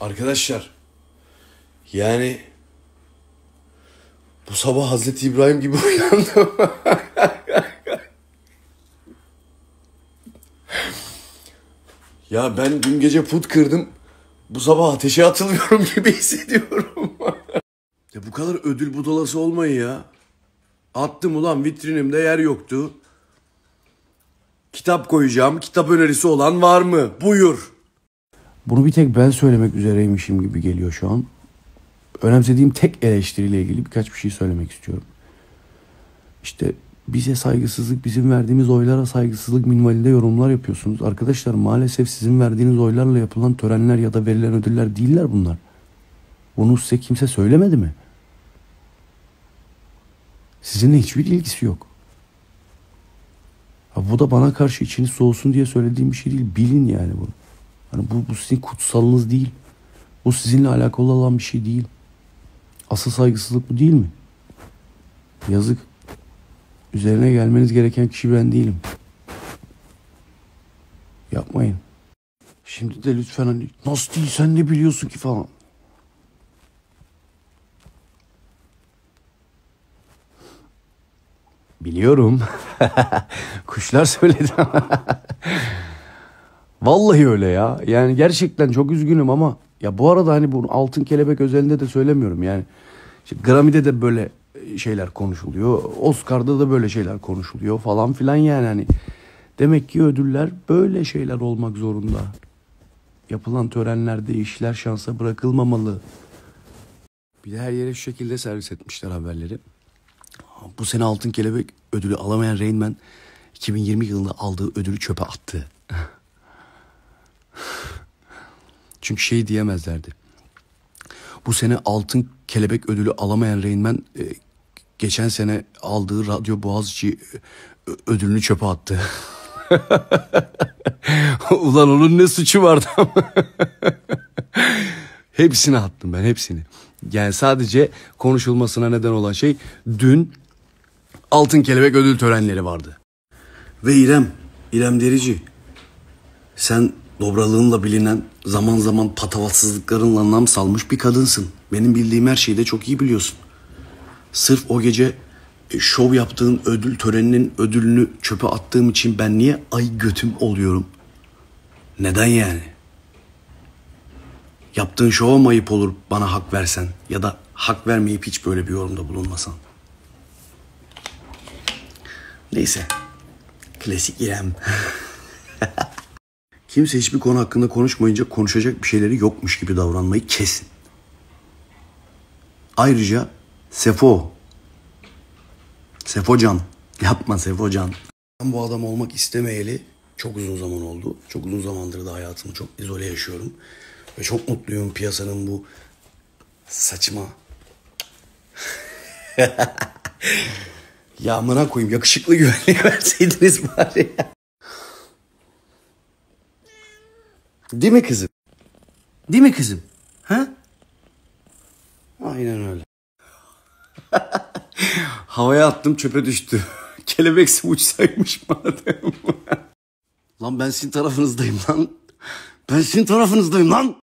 Arkadaşlar yani bu sabah Hazreti İbrahim gibi uyandım. ya ben dün gece put kırdım. Bu sabah ateşe atılıyorum gibi hissediyorum. ya bu kadar ödül budalası olmayın ya. Attım ulan vitrinimde yer yoktu. Kitap koyacağım. Kitap önerisi olan var mı? Buyur. Bunu bir tek ben söylemek üzereymişim gibi geliyor şu an. Önemsediğim tek eleştiriyle ilgili birkaç bir şey söylemek istiyorum. İşte bize saygısızlık, bizim verdiğimiz oylara saygısızlık minvalinde yorumlar yapıyorsunuz. Arkadaşlar maalesef sizin verdiğiniz oylarla yapılan törenler ya da verilen ödüller değiller bunlar. Bunu size kimse söylemedi mi? Sizinle hiçbir ilgisi yok. Ha, bu da bana karşı içiniz soğusun diye söylediğim bir şey değil. Bilin yani bunu. Hani bu, bu sizin kutsalınız değil. Bu sizinle alakalı olan bir şey değil. Asıl saygısızlık bu değil mi? Yazık. Üzerine gelmeniz gereken kişi ben değilim. Yapmayın. Şimdi de lütfen hani nasıl değil sen ne biliyorsun ki falan. Biliyorum. Kuşlar söyledi Vallahi öyle ya. Yani gerçekten çok üzgünüm ama ya bu arada hani bu altın kelebek özelinde de söylemiyorum yani. İşte Grammy'de de böyle şeyler konuşuluyor. Oscar'da da böyle şeyler konuşuluyor falan filan yani hani. Demek ki ödüller böyle şeyler olmak zorunda. Yapılan törenlerde işler şansa bırakılmamalı. Bir de her yere şu şekilde servis etmişler haberleri. Bu sene Altın Kelebek ödülü alamayan Rain Man 2020 yılında aldığı ödülü çöpe attı. Çünkü şey diyemezlerdi. Bu sene Altın Kelebek ödülü alamayan Rain Man e, geçen sene aldığı Radyo Boğaziçi e, ödülünü çöpe attı. Ulan onun ne suçu vardı hepsini attım ben hepsini. Yani sadece konuşulmasına neden olan şey dün Altın Kelebek ödül törenleri vardı. Ve İrem, İrem Derici. Sen dobralığınla bilinen, zaman zaman patavatsızlıklarınla nam salmış bir kadınsın. Benim bildiğim her şeyi de çok iyi biliyorsun. Sırf o gece e, şov yaptığın ödül töreninin ödülünü çöpe attığım için ben niye ay götüm oluyorum? Neden yani? Yaptığın şova mı ayıp olur bana hak versen ya da hak vermeyip hiç böyle bir yorumda bulunmasan? Neyse. Klasik İrem. Kimse hiçbir konu hakkında konuşmayınca konuşacak bir şeyleri yokmuş gibi davranmayı kesin. Ayrıca Sefo. Sefocan. Yapma Sefocan. Ben bu adam olmak istemeyeli çok uzun zaman oldu. Çok uzun zamandır da hayatımı çok izole yaşıyorum. Ve çok mutluyum piyasanın bu saçma ya amına koyayım yakışıklı güvenlik verseydiniz bari ya. Değil mi kızım? Değil mi kızım? Ha? Aynen öyle. Havaya attım çöpe düştü. Kelebeksi uçsaymış madem. lan ben sizin tarafınızdayım lan. Ben sizin tarafınızdayım lan.